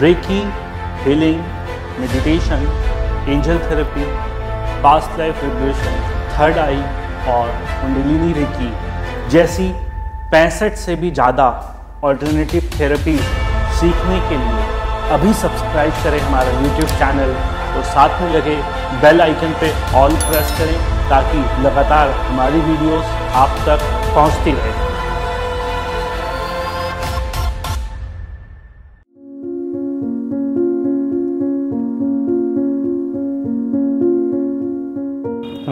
Reiki healing meditation angel therapy past life regression third eye और kundalini recce जैसी पैंसठ से भी ज़्यादा ऑल्टरनेटिव थेरेपी सीखने के लिए अभी सब्सक्राइब करें हमारा यूट्यूब चैनल और साथ में लगे बेल आइकन पे ऑल प्रेस करें ताकि लगातार हमारी वीडियोस आप तक पहुँचती रहे।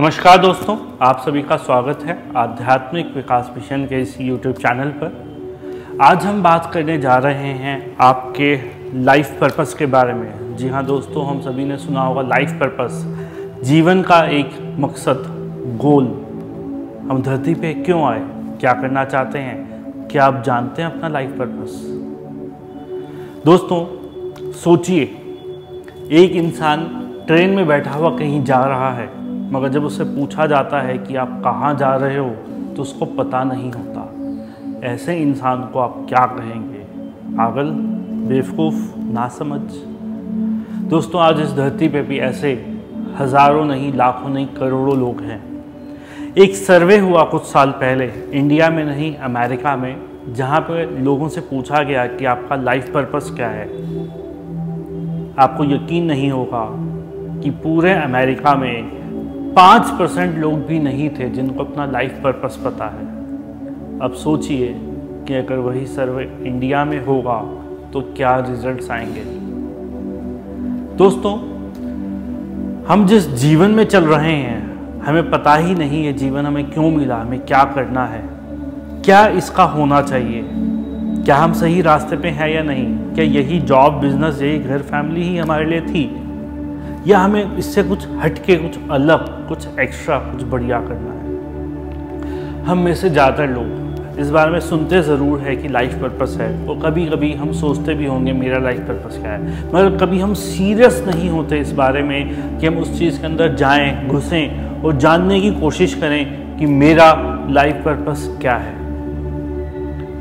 नमस्कार दोस्तों, आप सभी का स्वागत है आध्यात्मिक विकास मिशन के इस यूट्यूब चैनल पर। आज हम बात करने जा रहे हैं आपके लाइफ पर्पस के बारे में। जी हाँ दोस्तों, हम सभी ने सुना होगा लाइफ पर्पस जीवन का एक मकसद गोल हम धरती पे क्यों आए? क्या करना चाहते हैं? क्या आप जानते हैं अपना लाइफ पर्पस दोस्तों, सोचिए, एक इंसान ट्रेन में बैठा हुआ कहीं जा रहा है। मगर जब उससे पूछा जाता है कि आप कहाँ जा रहे हो तो उसको पता नहीं होता। ऐसे इंसान को आप क्या कहेंगे? पागल? बेवकूफ़? ना समझ दोस्तों, आज इस धरती पे भी ऐसे हज़ारों नहीं, लाखों नहीं, करोड़ों लोग हैं। एक सर्वे हुआ कुछ साल पहले, इंडिया में नहीं, अमेरिका में, जहाँ पे लोगों से पूछा गया कि आपका लाइफ पर्पस क्या है। आपको यकीन नहीं होगा कि पूरे अमेरिका में पाँच परसेंट लोग भी नहीं थे जिनको अपना लाइफ पर्पस पता है। अब सोचिए कि अगर वही सर्वे इंडिया में होगा तो क्या रिजल्ट्स आएँगे? दोस्तों, हम जिस जीवन में चल रहे हैं, हमें पता ही नहीं है जीवन हमें क्यों मिला, हमें क्या करना है। क्या इसका होना चाहिए? क्या हम सही रास्ते पे हैं या नहीं? क्या यही जॉब बिज़नेस यही घर फैमिली ही हमारे लिए थी? या हमें इससे कुछ हटके, कुछ अलग, कुछ एक्स्ट्रा कुछ बढ़िया करना है। हम में से ज़्यादातर लोग इस बारे में सुनते ज़रूर है कि लाइफ पर्पस है। और कभी कभी हम सोचते भी होंगे, मेरा लाइफ पर्पस क्या है? मगर कभी हम सीरियस नहीं होते इस बारे में कि हम उस चीज़ के अंदर जाएँ, घुसें और जानने की कोशिश करें कि मेरा लाइफ पर्पस क्या है।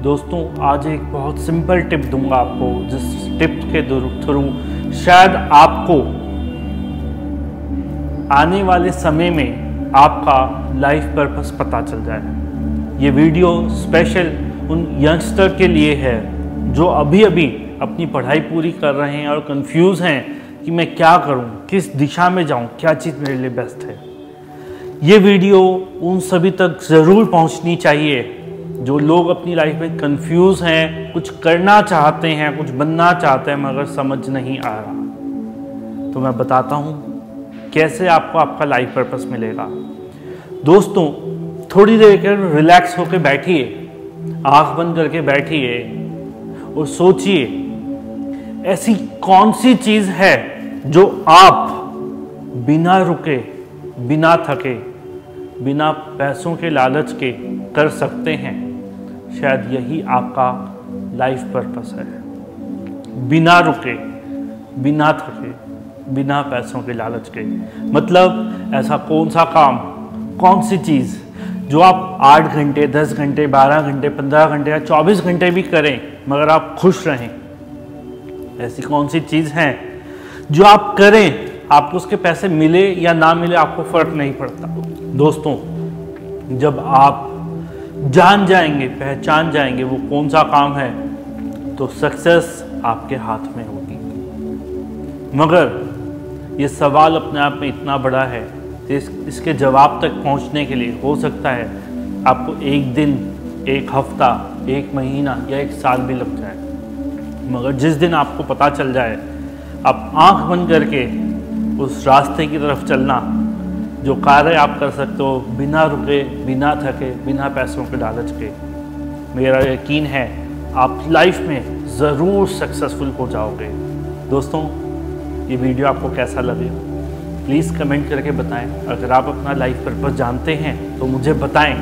दोस्तों, आज एक बहुत सिंपल टिप दूँगा आपको, जिस टिप के थ्रू शायद आपको आने वाले समय में आपका लाइफ पर्पस पता चल जाए। ये वीडियो स्पेशल उन यंगस्टर के लिए है, जो अभी अभी अपनी पढ़ाई पूरी कर रहे हैं और कंफ्यूज हैं कि मैं क्या करूँ, किस दिशा में जाऊँ, क्या चीज़ मेरे लिए बेस्ट है। ये वीडियो उन सभी तक ज़रूर पहुंचनी चाहिए, जो लोग अपनी लाइफ में कंफ्यूज हैं, कुछ करना चाहते हैं, कुछ बनना चाहते हैं, मगर समझ नहीं आ रहा। तो मैं बताता हूँ कैसे आपको आपका लाइफ पर्पस मिलेगा? दोस्तों, थोड़ी देर के रिलैक्स होकर बैठिए, आँख बंद करके बैठिए और सोचिए, ऐसी कौन सी चीज़ है जो आप बिना रुके, बिना थके, बिना पैसों के लालच के कर सकते हैं? शायद यही आपका लाइफ पर्पस है। बिना रुके, बिना थके। बिना पैसों के लालच के। मतलब ऐसा कौन सा काम, कौन सी चीज़ जो आप आठ घंटे, दस घंटे, बारह घंटे, पंद्रह घंटे या चौबीस घंटे भी करें, मगर आप खुश रहें। ऐसी कौन सी चीज़ है जो आप करें, आपको उसके पैसे मिले या ना मिले, आपको फ़र्क नहीं पड़ता। दोस्तों, जब आप जान जाएँगे, पहचान जाएँगे वो कौन सा काम है तो सक्सेस आपके हाथ में होगी। मगर ये सवाल अपने आप में इतना बड़ा है कि इस, इसके जवाब तक पहुँचने के लिए हो सकता है आपको एक दिन एक हफ़्ता एक महीना या एक साल भी लग जाए। मगर जिस दिन आपको पता चल जाए आप आँख बंद करके उस रास्ते की तरफ़ चलना जो कार्य आप कर सकते हो बिना रुके बिना थके बिना पैसों के लालच के मेरा यकीन है आप लाइफ में ज़रूर सक्सेसफुल हो जाओगे। दोस्तों ये वीडियो आपको कैसा लगे? प्लीज़ कमेंट करके बताएँ। अगर आप अपना लाइफ पर्पज़ जानते हैं तो मुझे बताएँ।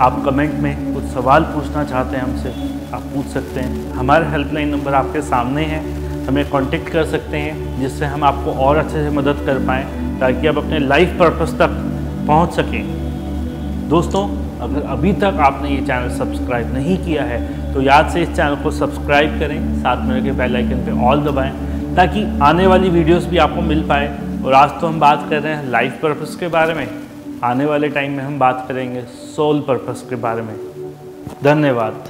आप कमेंट में कुछ सवाल पूछना चाहते हैं हमसे, आप पूछ सकते हैं। हमारा हेल्पलाइन नंबर आपके सामने है। हमें कांटेक्ट कर सकते हैं, जिससे हम आपको और अच्छे से मदद कर पाएँ, ताकि आप अपने लाइफ पर्पज़ तक पहुँच सकें। दोस्तों, अगर अभी तक आपने ये चैनल सब्सक्राइब नहीं किया है तो याद से इस चैनल को सब्सक्राइब करें, साथ में के बेल आइकन पे ऑल दबाएँ। ताकि आने वाली वीडियोस भी आपको मिल पाए। और आज तो हम बात कर रहे हैं लाइफ पर्पस के बारे में। आने वाले टाइम में हम बात करेंगे सोल पर्पस के बारे में। धन्यवाद।